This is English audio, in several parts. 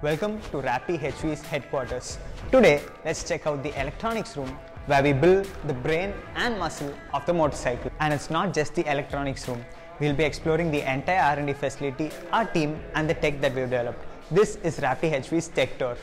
Welcome to Raptee HV's headquarters. Today, let's check out the electronics room where we build the brain and muscle of the motorcycle. And it's not just the electronics room. We'll be exploring the entire R&D facility, our team and the tech that we've developed. This is Raptee HV's tech tour.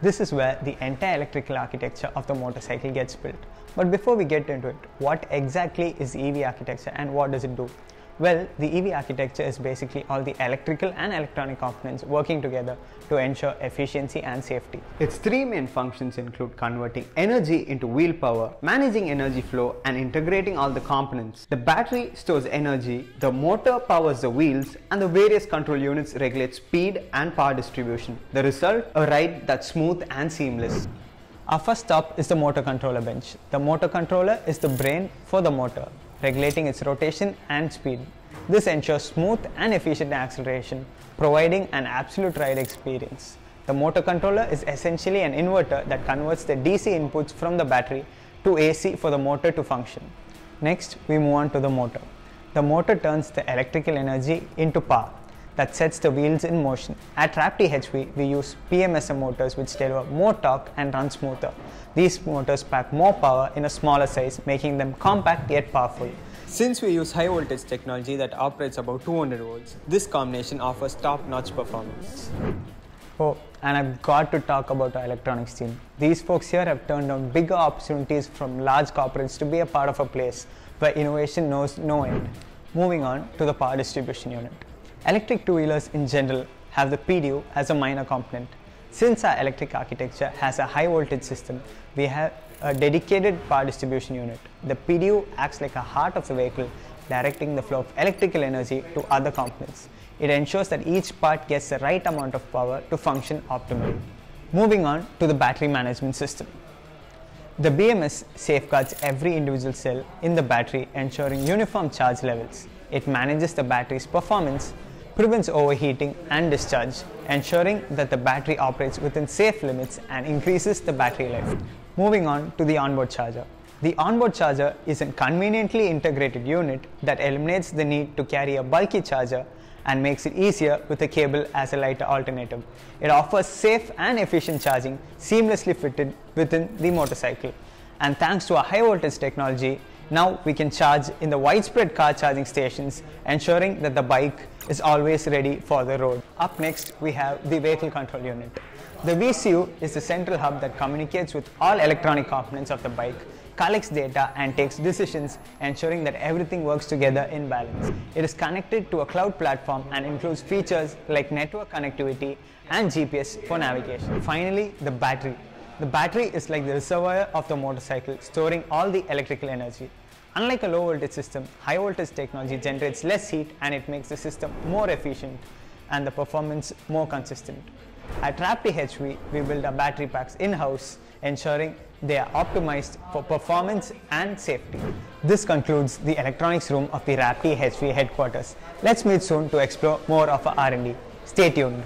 This is where the entire electrical architecture of the motorcycle gets built. But before we get into it, what exactly is EV architecture and what does it do? Well, the EV architecture is basically all the electrical and electronic components working together to ensure efficiency and safety. Its three main functions include converting energy into wheel power, managing energy flow, and integrating all the components. The battery stores energy, the motor powers the wheels, and the various control units regulate speed and power distribution. The result, a ride that's smooth and seamless. Our first stop is the motor controller bench. The motor controller is the brain for the motor regulating its rotation and speed. This ensures smooth and efficient acceleration, providing an absolute ride experience. The motor controller is essentially an inverter that converts the DC inputs from the battery to AC for the motor to function. Next, we move on to the motor. The motor turns the electrical energy into power that sets the wheels in motion. At Raptee HV, we use PMSM motors which deliver more torque and run smoother. These motors pack more power in a smaller size, making them compact yet powerful. Since we use high voltage technology that operates about 200 volts, this combination offers top-notch performance. Oh, and I've got to talk about our electronics team. These folks here have turned down bigger opportunities from large corporates to be a part of a place where innovation knows no end. Moving on to the power distribution unit. Electric two-wheelers in general have the PDU as a minor component. Since our electric architecture has a high voltage system, we have a dedicated power distribution unit. The PDU acts like a heart of the vehicle, directing the flow of electrical energy to other components. It ensures that each part gets the right amount of power to function optimally. Moving on to the battery management system. The BMS safeguards every individual cell in the battery ensuring uniform charge levels. It manages the battery's performance prevents overheating and discharge, ensuring that the battery operates within safe limits and increases the battery life. Moving on to the onboard charger. The onboard charger is a conveniently integrated unit that eliminates the need to carry a bulky charger and makes it easier with a cable as a lighter alternative. It offers safe and efficient charging seamlessly fitted within the motorcycle. And thanks to our high voltage technology, now we can charge in the widespread car charging stations, ensuring that the bike is always ready for the road. Up next, we have the vehicle control unit. The VCU is the central hub that communicates with all electronic components of the bike, collects data and takes decisions, ensuring that everything works together in balance. It is connected to a cloud platform and includes features like network connectivity and GPS for navigation. Finally, the battery. The battery is like the reservoir of the motorcycle, storing all the electrical energy. Unlike a low voltage system, high voltage technology generates less heat and it makes the system more efficient and the performance more consistent. At Raptee HV, we build our battery packs in-house, ensuring they are optimized for performance and safety. This concludes the electronics room of the Raptee HV headquarters. Let's meet soon to explore more of our R&D. Stay tuned.